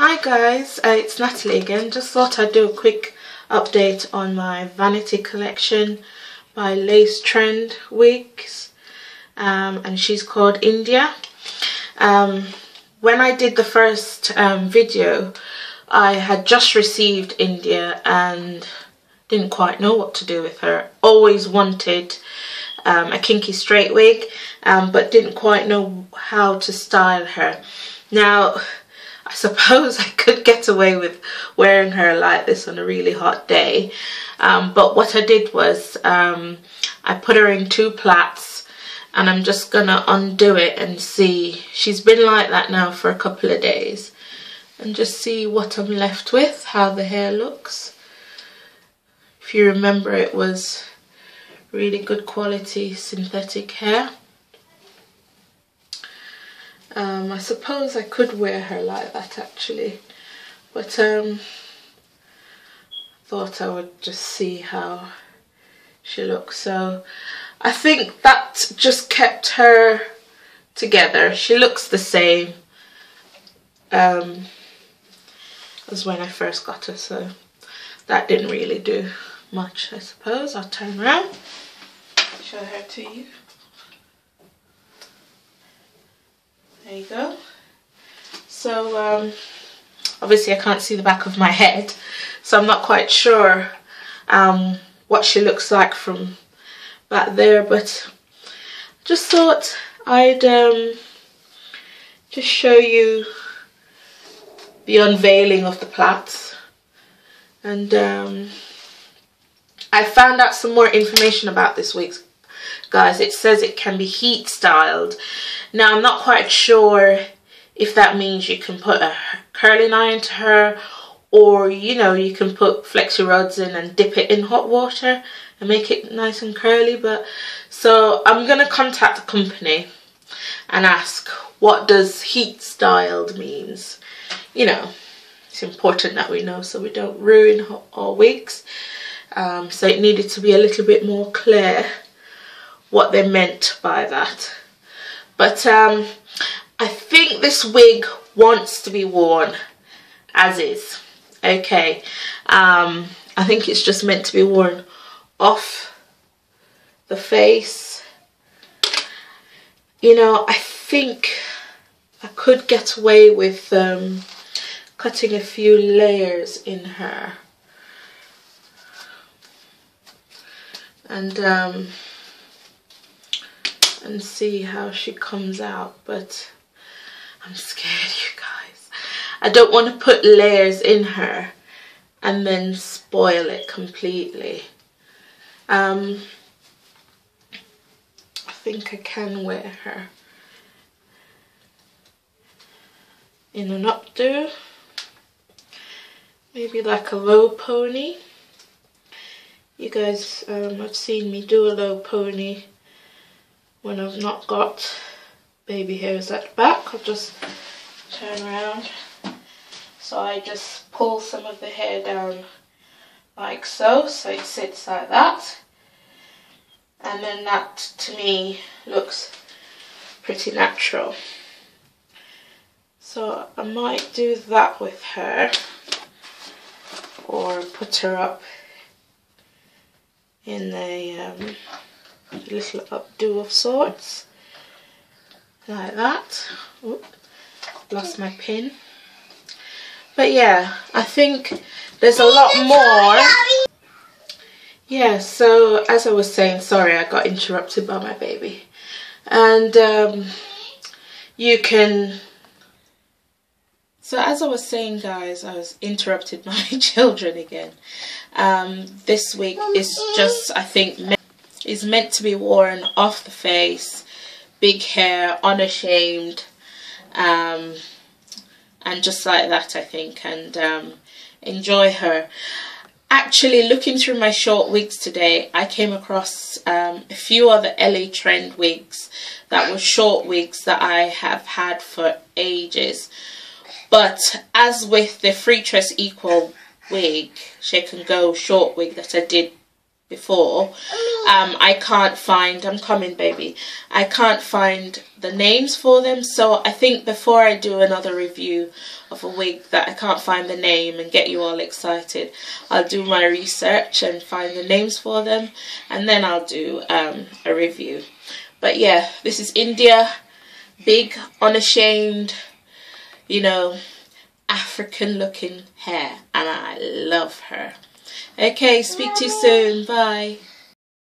Hi guys, uh, it's Natalie again. Just thought I'd do a quick update on my vanity collection by LA Trend Wigs um, and she's called India. Um, when I did the first um, video I had just received India and didn't quite know what to do with her. Always wanted um, a kinky straight wig um, but didn't quite know how to style her. Now I suppose I could get away with wearing her like this on a really hot day. Um, but what I did was um, I put her in two plaits and I'm just gonna undo it and see. She's been like that now for a couple of days and just see what I'm left with, how the hair looks. If you remember it was really good quality synthetic hair. Um, I suppose I could wear her like that actually, but um, thought I would just see how she looks. So I think that just kept her together. She looks the same um, as when I first got her, so that didn't really do much, I suppose. I'll turn around, show her to you. There you go. So um, obviously I can't see the back of my head, so I'm not quite sure um, what she looks like from back there, but just thought I'd um, just show you the unveiling of the plaits. And um, I found out some more information about this week's guys. It says it can be heat styled. Now I'm not quite sure if that means you can put a curling iron to her or you know you can put flexi rods in and dip it in hot water and make it nice and curly but so I'm gonna contact the company and ask what does heat styled means? You know it's important that we know so we don't ruin our wigs. Um, so it needed to be a little bit more clear what they meant by that but um, I think this wig wants to be worn as is. Okay. Um, I think it's just meant to be worn off the face. You know, I think I could get away with um, cutting a few layers in her. And um, and see how she comes out but I'm scared you guys. I don't want to put layers in her and then spoil it completely. Um, I think I can wear her in an updo. Maybe like a low pony. You guys um, have seen me do a low pony when I've not got baby hairs at the back I'll just turn around. So I just pull some of the hair down like so so it sits like that. And then that to me looks pretty natural. So I might do that with her or put her up in a um, little updo of sorts. Like that. Oop, lost my pin. But yeah I think there's a lot more. Yeah so as I was saying sorry I got interrupted by my baby. And um, you can so as I was saying guys I was interrupted by my children again. Um, this week is just I think is meant to be worn off the face, big hair, unashamed, um, and just like that I think, and um, enjoy her. Actually, looking through my short wigs today, I came across um, a few other LA Trend wigs that were short wigs that I have had for ages. But as with the Freetress Equal wig, Shake and Go short wig that I did before. Um, I can't find, I'm coming baby, I can't find the names for them. So I think before I do another review of a wig that I can't find the name and get you all excited, I'll do my research and find the names for them and then I'll do um, a review. But yeah, this is India, big, unashamed, you know, African looking hair and I love her. Okay, speak to you soon. Bye.